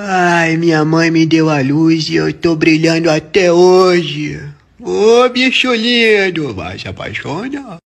Ai, minha mãe me deu a luz e eu tô brilhando até hoje. Ô, bicho lindo, vai se apaixonar.